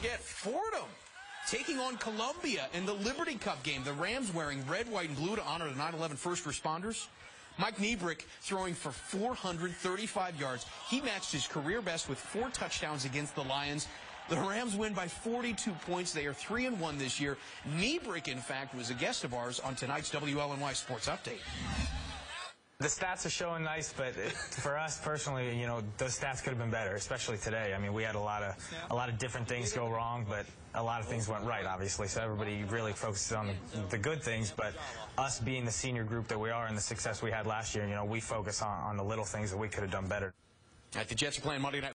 forget Fordham taking on Columbia in the Liberty Cup game. The Rams wearing red, white, and blue to honor the 9/11 first responders. Mike Nebrich throwing for 435 yards. He matched his career best with four touchdowns against the Lions. The Rams win by 42 points. They are 3 and 1 this year. Nebrich, in fact, was a guest of ours on tonight's WLNY Sports Update. The stats are showing nice, but it, for us personally, you know, those stats could have been better, especially today. I mean, we had a lot of a lot of different things go wrong, but a lot of things went right, obviously. So everybody really focuses on the, the good things, but us being the senior group that we are and the success we had last year, you know, we focus on, on the little things that we could have done better. At the Jets are playing Monday night.